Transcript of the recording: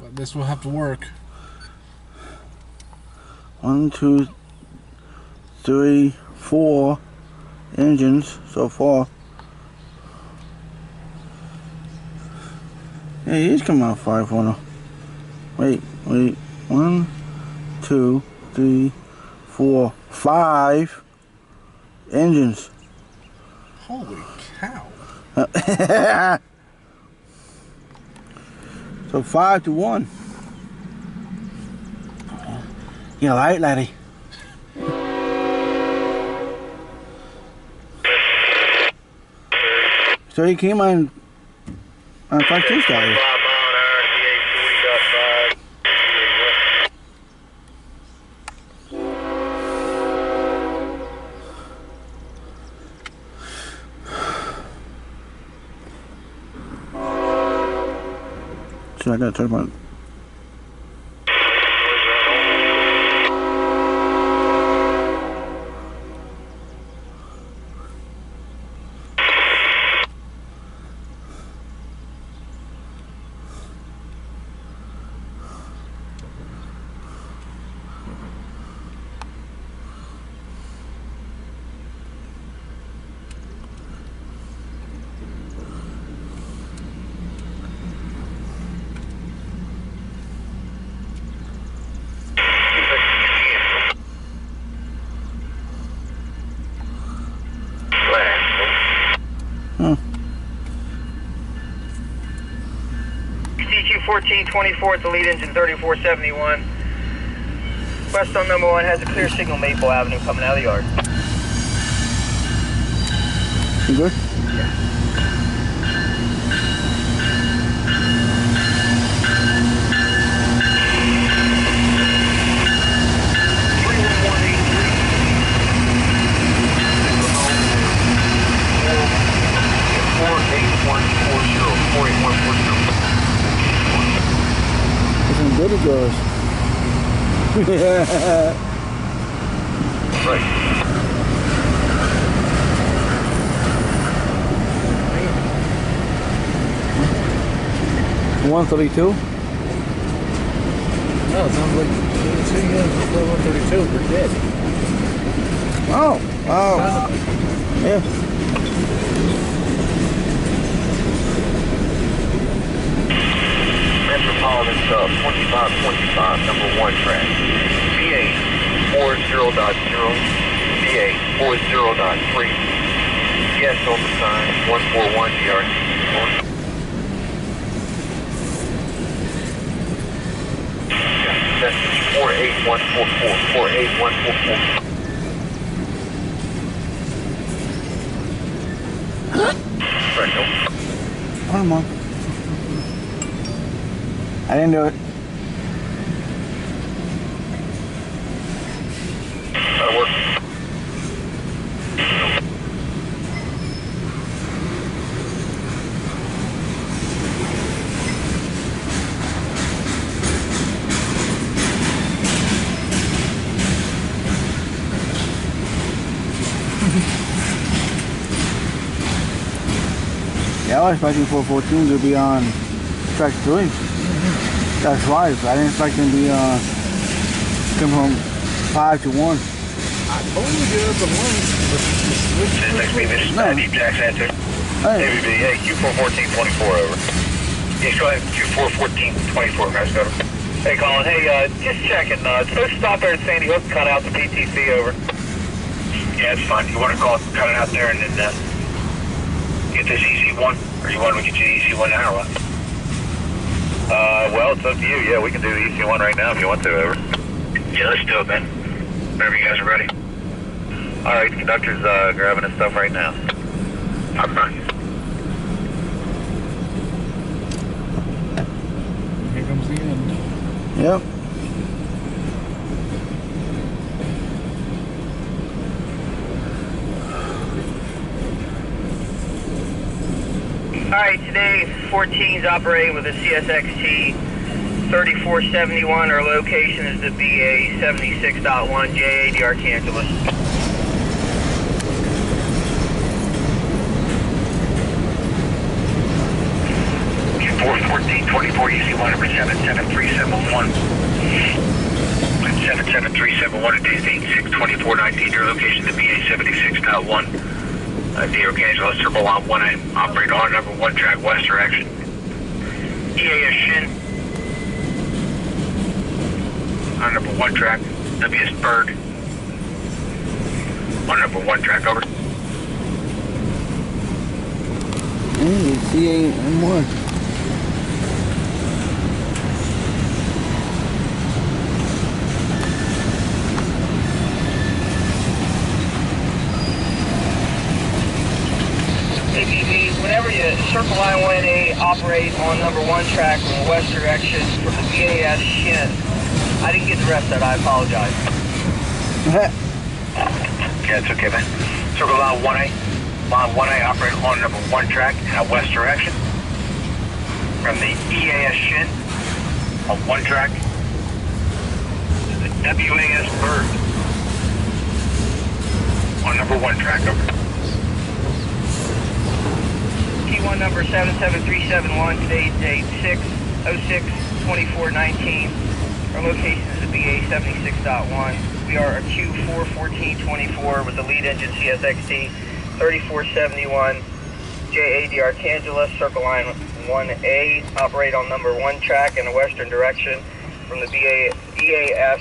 But this will have to work. One, two, three, four engines so far. Yeah, he's coming out five on Wait, wait. One, two, three, four, five engines. Holy cow. so five to one. You alright, laddie? So he came on on five two guys. So I gotta turn my CQ 1424 at the lead engine 3471. Westone number one has a clear signal Maple Avenue coming out of the yard. You good? Listen, good it goes. One thirty-two. No, it sounds like two before 132 we're dead. Oh, oh, yeah. 2525, number one track. VA 40.0, VA 40.3. Yes the sign, 141 DRT. Message 48144, 48144. Correct. Come on. I didn't do it. That'll work. Yeah, I was expecting 414 to be on track three. That's right. I didn't expect him to be uh, come from five to one. I told you to get up the one. but This next quick. beam is No. Deep Jackson answer. Hey, ABB, hey, Q41424 over. Yes, go ahead, Q41424, guys, go. Hey, Colin, hey, uh, just checking, uh, it's supposed to stop there at Sandy Hook, cut out the PTC over. Yeah, it's fine. You want to call it, cut it out there and then, uh, get this EC1, or you want me to get you the EC1 now or what? Uh, well, it's up to you. Yeah, we can do the EC1 right now if you want to, over. Yeah, let's do it, man. Whenever you guys are ready. All right, the conductor's, uh, grabbing his stuff right now. I'm fine. Here comes the end. yep. Right, today 14's operating with a CSXT 3471. Our location is the BA 76.1 JAD Archangelis. Q41424, easy line number 77371. 77371, today's date 62419, your location to BA 76.1. Uh, Dear Angela, circle line 1, I operate on number 1 track west direction. EAS Shin. On number 1 track, WS Bird. On number 1 track, over. Hey, CA1. APV, whenever you circle line 1A operate on number one track in the west direction from the BAS Shin. I didn't get the rest of that, I apologize. Yeah, it's okay, man. Circle line 1A. Line 1A operate on number 1 track in a west direction. From the EAS Shin on 1 track to the WAS Bird on number 1 track, over. T1 number 77371, today's date 6-06-2419. Our location is the BA 76.1. We are a Q41424 with the lead engine CSXT 3471 JAD Arcangela, circle line 1A, operate on number 1 track in the western direction from the BA, BAS